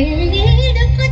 வெள்ளிடப்ப